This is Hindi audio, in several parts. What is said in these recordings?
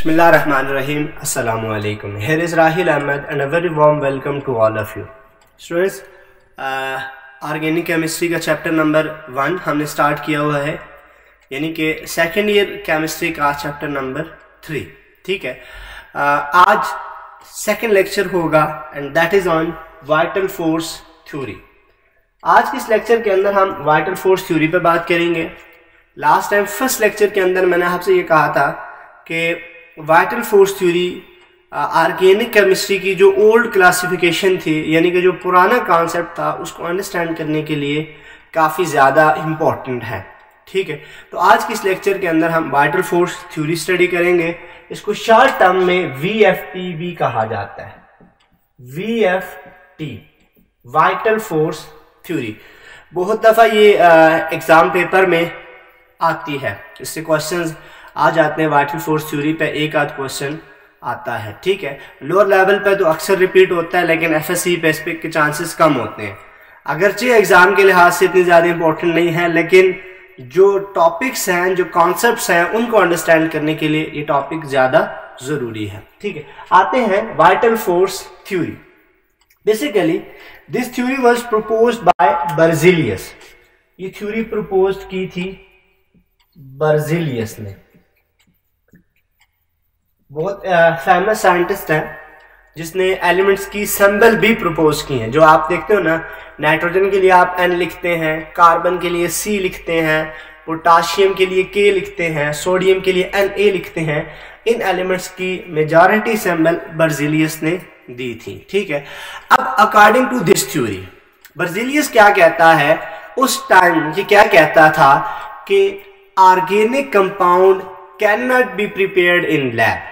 Bismillahirrahmanirrahim. Assalamu alaikum. Here is Rahil Ahmed and a very warm welcome to all of you. Students, organic uh, chemistry का चैप्टर नंबर वन हमने स्टार्ट किया हुआ है यानी कि सेकेंड ईयर केमिस्ट्री का चैप्टर नंबर थ्री ठीक है uh, आज सेकेंड लेक्चर होगा and that is on vital force theory आज के इस लेक्चर के अंदर हम वाइटल फोर्स थ्योरी पर बात करेंगे लास्ट टाइम फ़र्स्ट लेक्चर के अंदर मैंने आपसे ये कहा था कि vital force theory organic chemistry की जो ओल्ड क्लासिफिकेशन थी, यानी कि जो पुराना कॉन्सेप्ट था, उसको अंडरस्टैंड करने के लिए काफ़ी ज़्यादा इंपॉर्टेंट है। ठीक है? तो आज के इस लेक्चर के अंदर हम वाइटल फोर्स थ्योरी स्टडी करेंगे। इसको शॉर्ट टर्म में वी एफ़ टी भी कहा जाता है। V F T vital force theory बहुत दफ़ा ये एग्ज़ाम पेपर में आती है। इससे क्वेश्चंस आ जाते हैं वाइटल फोर्स थ्योरी पे एक आध क्वेश्चन आता है, ठीक है? लोअर लेवल पे तो अक्सर रिपीट होता है, लेकिन एफ़ एस सी के चांसेस कम होते हैं। अगरचे एग्ज़ाम के लिहाज से इतनी ज़्यादा इंपॉर्टेंट नहीं है, लेकिन जो टॉपिक्स हैं, जो कॉन्सेप्ट हैं, उनको अंडरस्टैंड करने के लिए ये टॉपिक ज़्यादा ज़रूरी है, ठीक है? आते हैं vital force theory basically this theory was propose by Berzelius ये थ्योरी प्रपोज की थी बर्जिलियस ने। बहुत फ़ेमस साइंटिस्ट है, जिसने एलिमेंट्स की सिंबल भी प्रपोज की हैं। जो आप देखते हो ना नाइट्रोजन के लिए आप एन लिखते हैं कार्बन के लिए सी लिखते हैं पोटाशियम के लिए के लिखते हैं सोडियम के लिए एन ए लिखते हैं। इन एलिमेंट्स की मेजॉरिटी सिंबल बर्जिलियस ने दी थी, ठीक है? अब according to this theory Berzelius क्या कहता है? उस टाइम ये क्या कहता था कि organic compound can not be prepared in lab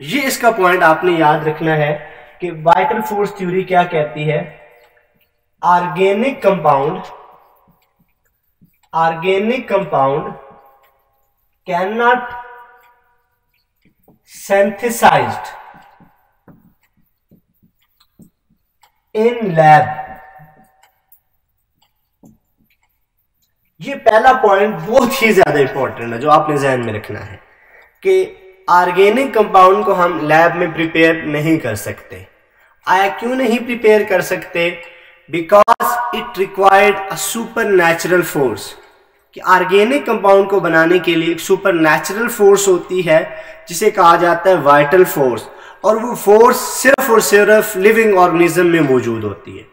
ये इसका पॉइंट आपने याद रखना है कि वाइटल फोर्स थ्योरी क्या कहती है? Organic compound organic compound can not synthesized in lab ये पहला पॉइंट बहुत ही ज़्यादा इंपॉर्टेंट है, जो आपने जहन में रखना है कि ऑर्गेनिक कंपाउंड को हम लैब में प्रिपेयर नहीं कर सकते। आया क्यों नहीं प्रिपेयर कर सकते? Because it required a super natural force. कि ऑर्गेनिक कंपाउंड को बनाने के लिए एक सुपर नेचुरल फोर्स होती है, जिसे कहा जाता है वाइटल फोर्स, और वो फोर्स सिर्फ़ और सिर्फ़ लिविंग ऑर्गेनिज्म में मौजूद होती है।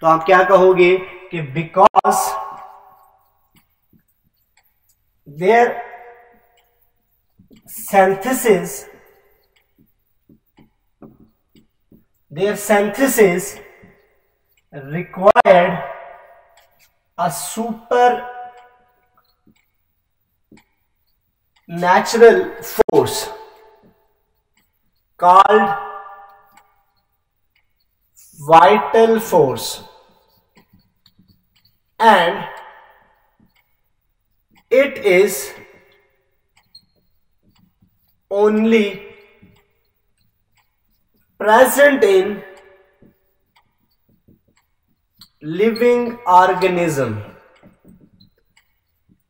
तो आप क्या कहोगे कि because their synthesis. Their synthesis required a super natural force called vital force. And it is only present in living organism.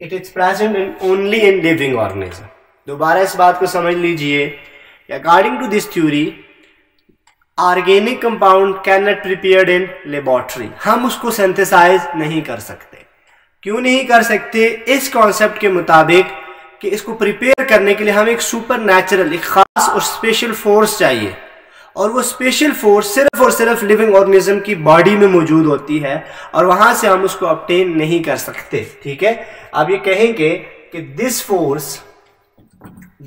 It is present in only in living organism. दोबारा इस बात को समझ लीजिए। According to this theory organic compound can not prepared in laboratory हम उसको सिंथेसाइज नहीं कर सकते। क्यों नहीं कर सकते? इस कॉन्सेप्ट के मुताबिक कि इसको प्रिपेयर करने के लिए हमें एक सुपर नेचुरल एक खास और स्पेशल फोर्स चाहिए। और वो स्पेशल फोर्स सिर्फ़ और सिर्फ़ लिविंग ऑर्गेनिज्म की बॉडी में मौजूद होती है और वहाँ से हम उसको ऑप्टेन नहीं कर सकते, ठीक है? अब ये कहेंगे कि this force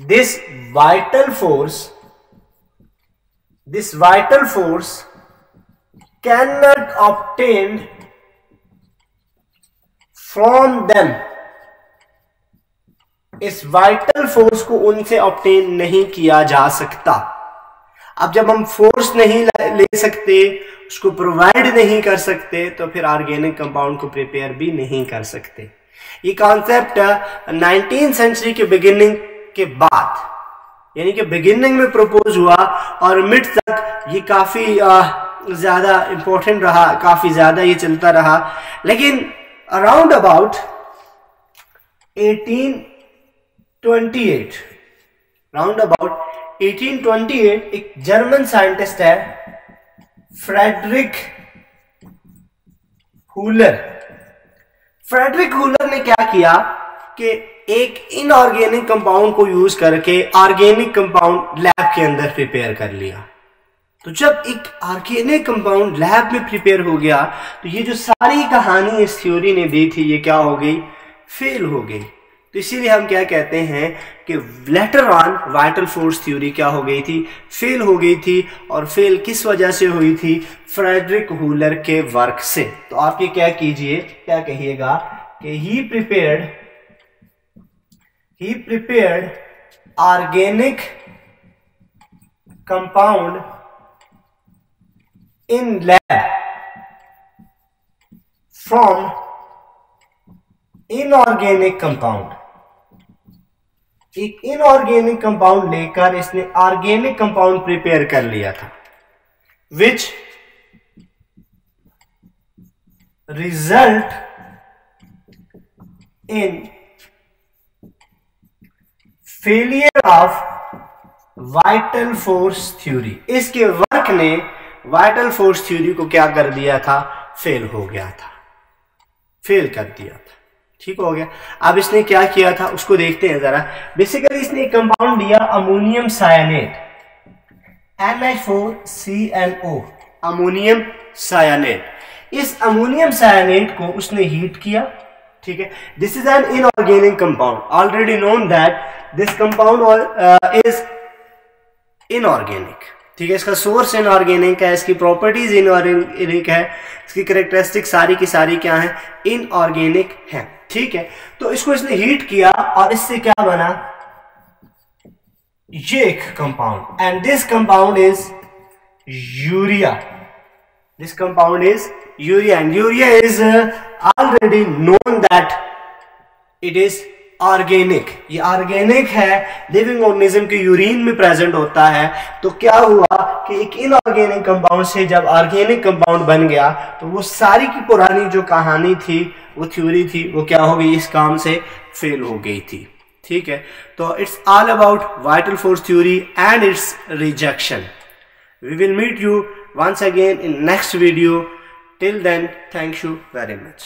this vital force this vital force can not obtain from them इस वाइटल फोर्स को उनसे ऑप्टेन नहीं किया जा सकता। अब जब हम फोर्स नहीं ले सकते, उसको प्रोवाइड नहीं कर सकते तो फिर ऑर्गेनिक कंपाउंड को प्रिपेयर भी नहीं कर सकते। ये कॉन्सेप्ट नाइनटीन सेंचुरी के बिगिनिंग के बाद, यानी कि बिगिनिंग में प्रपोज हुआ और मिड तक ये काफ़ी ज़्यादा इंपॉर्टेंट रहा, काफ़ी ज़्यादा ये चलता रहा। लेकिन अराउंड अबाउट 18 28 round about 1828 एक जर्मन साइंटिस्ट है फ्रेडरिक हुलर फ्रेडरिक हुलर ने क्या किया कि एक इनऑर्गेनिक कंपाउंड को यूज़ करके ऑर्गेनिक कंपाउंड लैब के अंदर प्रिपेयर कर लिया। तो जब एक ऑर्गेनिक कंपाउंड लैब में प्रिपेयर हो गया तो ये जो सारी कहानी इस थ्योरी ने दी थी, ये क्या हो गई? फेल हो गई। तो इसीलिए हम क्या कहते हैं कि later on vital force theory क्या हो गई थी? फेल हो गई थी और फेल किस वजह से हुई थी? फ्रेडरिक हुलर के वर्क से। तो आप ये क्या कीजिए, क्या कहिएगा कि he prepared he prepared organic compound in lab from inorganic compound एक इनऑर्गेनिक कंपाउंड लेकर इसने ऑर्गेनिक कंपाउंड प्रिपेयर कर लिया था which result in failure of vital force theory इसके वर्क ने वाइटल फोर्स थ्योरी को क्या कर दिया था? फेल हो गया था। फेल कर दिया था। ठीक हो गया। अब इसने क्या किया था, उसको देखते हैं जरा। बेसिकली इसने एक कंपाउंड दिया अमोनियम सायानेट NH4CNO अमोनियम सायानेट इस अमोनियम सायानेट को उसने हीट किया, ठीक है। This is an inorganic compound already known that this compound is inorganic ठीक है, इसका सोर्स इनऑर्गेनिक है, इसकी प्रॉपर्टीज़ इनऑर्गेनिक है, इसकी करेक्टरिस्टिक सारी की सारी क्या है? इनऑर्गेनिक है। ठीक है? तो इसको इसने हीट किया और इससे क्या बना? ये एक compound and this compound is urea this compound is urea and urea is already known that it is organic ये ऑर्गेनिक है. लिविंग ऑर्गेनिज्म के यूरिन में प्रेजेंट होता है. तो क्या हुआ कि एक इनऑर्गेनिक कंपाउंड से जब ऑर्गेनिक कंपाउंड बन गया तो वो सारी की पुरानी जो कहानी थी वो थ्योरी थी, वो क्या हो गई, इस काम से फेल हो गई थी। ठीक है? तो it's all about vital force theory and its rejection we will meet you once again in next video till then thank you very much.